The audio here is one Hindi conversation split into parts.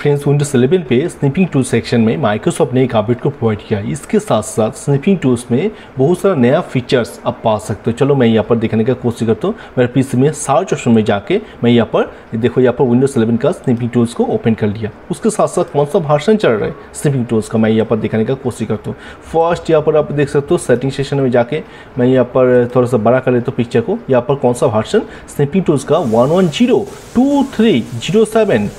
फ्रेंड्स विंडोज़ 11 पे स्निपिंग टूल सेक्शन में माइक्रोसॉफ्ट ने एक अपडेट को प्रोवाइड किया। इसके साथ साथ स्निपिंग टूल्स में बहुत सारा नया फीचर्स आप पा सकते हो। चलो मैं यहाँ पर देखने का कोशिश करता हूँ। मेरे पीसी में सर्च ऑप्शन में जाके मैं यहाँ पर, देखो यहाँ पर विंडोज़ 11 का स्निपिंग टूल्स को ओपन कर लिया। उसके साथ साथ कौन सा भाषण चल रहा है? स्निपिंग टूल्स का मैं यहाँ पर देखने का कोशिश करता हूँ। फ़र्स्ट यहाँ पर आप देख सकते हो सेटिंग सेशन में जाके मैं यहाँ पर थोड़ा सा बड़ा कर लेता हूँ पिक्चर को। यहाँ पर कौन सा भाषण स्निपिंग टूल्स का one one zero two three zero seven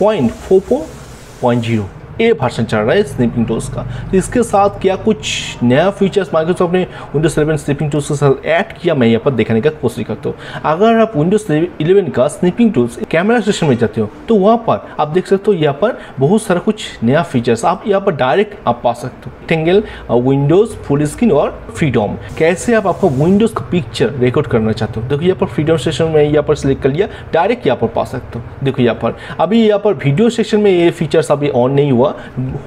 0.4410 A version चल रहा है स्निपिंग टूल्स का। तो इसके साथ क्या कुछ नया फीचर्स माइक्रोसॉफ्ट ने विंडोज़ 11 स्निपिंग टूल्स के साथ ऐड किया, मैं यहाँ पर देखने का कोशिश करता हूँ। अगर आप विंडोज़ 11 का स्निपिंग टूल्स कैमरा सेक्शन में जाते हो तो वहाँ पर आप देख सकते हो यहाँ पर बहुत सारा कुछ नया फीचर्स आप यहाँ पर डायरेक्ट आप पा सकते हो। टेंगल विंडोज़ फुल स्क्रीन और फ्रीडम कैसे आप आपको विंडोज़ का पिक्चर रिकॉर्ड करना चाहते हो? देखो यहाँ पर फ्रीडम सेक्शन में यहाँ पर सिलेक्ट कर लिया डायरेक्ट यहाँ पर पा सकते हो। देखो यहाँ पर। अभी यहाँ पर वीडियो सेक्शन में ये फीचर्स अभी ऑन नहीं हुआ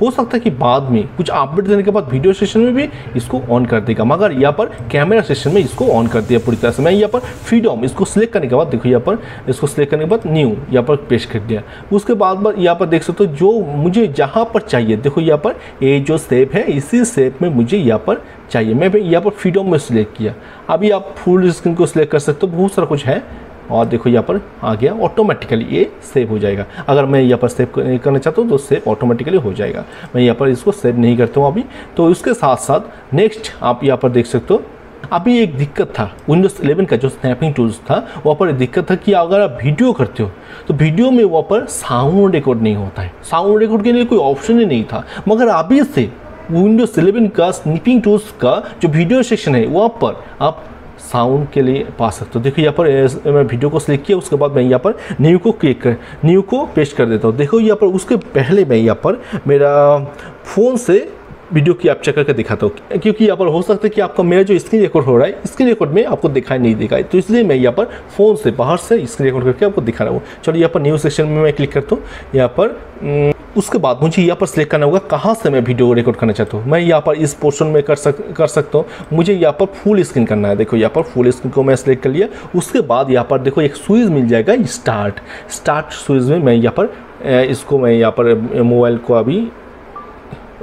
हो सकता है कि बाद में कुछ अपडेट देने के बाद वीडियो सेशन में भी इसको ऑन कर देगा। मगर यहाँ पर कैमरा सेशन में इसको ऑन कर दिया पूरी तरह से। मैं यहाँ पर फ्रीडम इसको सिलेक्ट करने के बाद, देखो यहाँ पर इसको सिलेक्ट करने के बाद न्यू यहाँ पर पेश कर दिया। उसके बाद यहाँ पर देख सकते हो जो मुझे जहाँ पर चाहिए, देखो यहाँ पर ये जो सेप है, इसी सेप में मुझे यहाँ पर चाहिए। मैं यहाँ पर फ्रीडम में सिलेक्ट किया। अभी आप फुल स्क्रीन को सिलेक्ट कर सकते हो, बहुत सारा कुछ है। और देखो यहाँ पर आ गया ऑटोमेटिकली ये सेव हो जाएगा। अगर मैं यहाँ पर सेव करना चाहता हूँ तो सेव ऑटोमेटिकली हो जाएगा। मैं यहाँ पर इसको सेव नहीं करता हूँ अभी। तो उसके साथ साथ नेक्स्ट आप यहाँ पर देख सकते हो, अभी एक दिक्कत था विंडोज़ 11 का जो स्नैपिंग टूल्स था, वहाँ पर दिक्कत था कि अगर आप वीडियो करते हो तो वीडियो में वहाँ पर साउंड रिकॉर्ड नहीं होता है। साउंड रिकॉर्ड के लिए कोई ऑप्शन ही नहीं था। मगर अभी से विंडोज़ 11 का स्निपिंग टूल्स का जो वीडियो सेक्शन है, वहाँ पर आप साउंड के लिए पा सकते हो। देखो, यहाँ पर मैं वीडियो को सिलेक्ट किया, उसके बाद मैं यहाँ पर न्यू को क्लिक कर न्यू को पेस्ट कर देता हूँ। देखो, यहाँ पर, उसके पहले मैं यहाँ पर मेरा फ़ोन से वीडियो की आप चेक करके दिखाता हूँ। क्योंकि यहाँ पर हो सकता है कि आपका, मेरा जो स्क्रीन रिकॉर्ड हो रहा है स्क्रीन रिकॉर्ड में आपको दिखाई नहीं देगा। तो इसलिए मैं यहाँ पर फ़ोन से बाहर से स्क्रीन रिकॉर्ड करके आपको दिखा रहा हूँ। चलो, यहाँ पर न्यू सेक्शन में मैं क्लिक करता हूँ। यहाँ पर उसके बाद मुझे यहाँ पर सिलेक्ट करना होगा कहाँ से मैं वीडियो रिकॉर्ड करना चाहता हूँ। मैं यहाँ पर इस पोर्शन में कर सक, कर सकता हूँ। मुझे यहाँ पर फुल स्क्रीन करना है। देखो, यहाँ पर फुल स्क्रीन को मैं सिलेक्ट कर लिया। उसके बाद यहाँ पर देखो, एक स्विच मिल जाएगा स्टार्ट स्टार्ट स्विच में मैं यहाँ पर इसको मैं यहाँ पर मोबाइल को अभी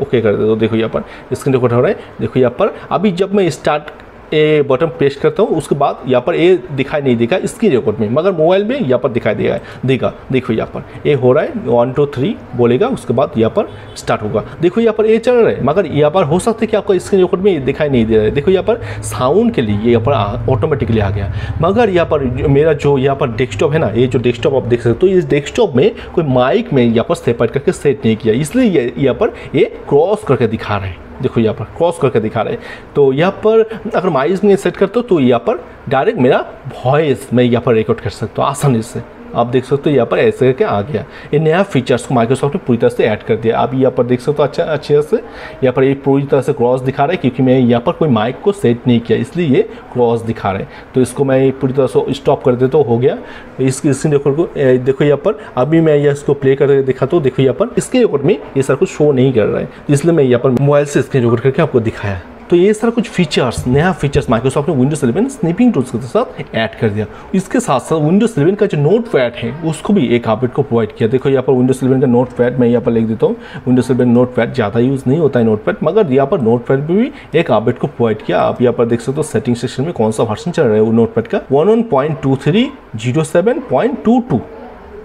ओके कर दे तो देखो, यहाँ पर स्क्रीन रिकॉर्ड हो रहा है। देखो, यहाँ पर अभी जब मैं स्टार्ट ए बटन प्रेस करता हूँ उसके बाद यहाँ पर ए दिखाई नहीं देगा स्क्रीन रिकॉर्ड में मगर मोबाइल में यहाँ पर दिखाई देगा देगा देखो यहाँ पर ए हो रहा है वन टू थ्री बोलेगा उसके बाद यहाँ पर स्टार्ट होगा देखो यहाँ पर ए चल रहा है मगर यहाँ पर हो सकता है कि आपको स्क्रीन रिकॉर्ड में दिखाई नहीं दे रहा है देखो यहाँ पर साउंड के लिए यहाँ पर ऑटोमेटिकली आ गया मगर यहाँ पर मेरा जो यहाँ पर डेस्कटॉप है ना ये जो डेस्कटॉप आप देख सकते हो इस डेस्कटॉप में कोई माइक में यहाँ पर सेपरेट करके सेट नहीं किया इसलिए यहाँ पर ये क्रॉस करके दिखा रहे हैं देखो यहाँ पर क्रॉस करके दिखा रहे तो यहाँ पर अगर माइज में सेट करते हो तो यहाँ पर डायरेक्ट मेरा वॉइस मैं यहाँ पर रिकॉर्ड कर सकता हूँ आसानी से। आप देख सकते हो यहाँ पर ऐसे करके आ गया। ये नया फीचर्स को माइक्रोसॉफ्ट ने पूरी तरह से ऐड कर दिया। आप यहाँ पर देख सकते हो अच्छा अच्छे से। यहाँ पर ये पूरी तरह से क्रॉस दिखा रहा है क्योंकि मैं यहाँ पर कोई माइक को सेट नहीं किया, इसलिए ये क्रॉस दिखा रहे हैं। तो इसको मैं पूरी तरह से स्टॉप कर देता तो हो गया। इसकी स्क्रीन रिकॉर्ड को देखो यहाँ पर। अभी मैं यह इसको प्ले करके दिखाता हूँ। देखो यहाँ पर। स्क्रीन रिकॉर्ड में ये सर कुछ शो नहीं कर रहा है। इसलिए मैं यहाँ पर मोबाइल से स्क्रीन रिकॉर्ड करके आपको दिखाया। तो ये सारा कुछ फीचर्स नया फीचर्स माइक्रोसॉफ्ट ने विंडोज़ 11 स्निपिंग टूल्स के साथ ऐड कर दिया। इसके साथ साथ विंडोज़ 11 का जो नोट पैड है, उसको भी एक अपडेट को प्रोवाइड किया। देखो यहाँ पर विंडोज़ 11 का नोट पैड मैं यहाँ पर लिख देता हूँ। विंडोज़ 11 नोट पैड ज़्यादा यूज़ नहीं होता है नोट पैड मगर यहाँ पर नोट पैड भी एक अपडेट को प्रोवाइड किया। आप यहाँ पर देख सकते हो सेटिंग सेक्शन में कौन सा वर्सन चल रहा है वो नोट पैड का। One one point two three zero seven point two two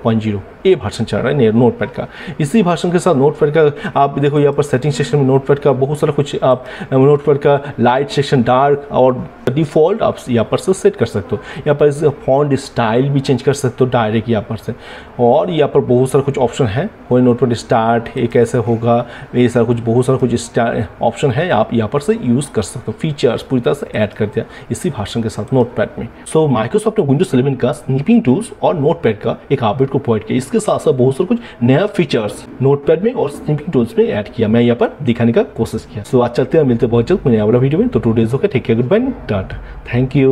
point zero ए भाषण चल रहा है नोट पैड का। इसी भाषण के साथ नोट पैड का, आप देखो यहाँ पर सेटिंग सेक्शन में नोट पैड का बहुत सारा कुछ, आप नोट पैड का लाइट सेक्शन डार्क और डिफ़ॉल्ट आप यहाँ पर से सेट कर सकते हो। यहाँ पर फॉन्ट स्टाइल भी चेंज कर सकते हो डायरेक्ट यहाँ पर से। और यहाँ पर बहुत सारा कुछ ऑप्शन है। कोई नोट पैड स्टार्ट ये कैसे होगा, ये सारा कुछ बहुत सारा कुछ ऑप्शन है। आप यहाँ पर से यूज़ कर सकते हो। फीचर्स पूरी तरह से ऐड कर दिया इसी भाषण के साथ नोट में। सो माइक्रोसॉफ्ट ने विंडोज़ इलेवन का स्नीपिंग टूल्स और नोट का एक अपडेट को प्रोवाइड किया। इसके साथ साथ बहुत सारा कुछ नया फीचर्स नोटपैड में और स्निपिंग टूल्स में ऐड किया। मैं यहाँ पर दिखाने का कोशिश किया। सो आज चलते हैं, मिलते बहुत जल्द। मुझे अगला वीडियो में। तो टू डेज़ होकर ठीक है good bye start. Thank you.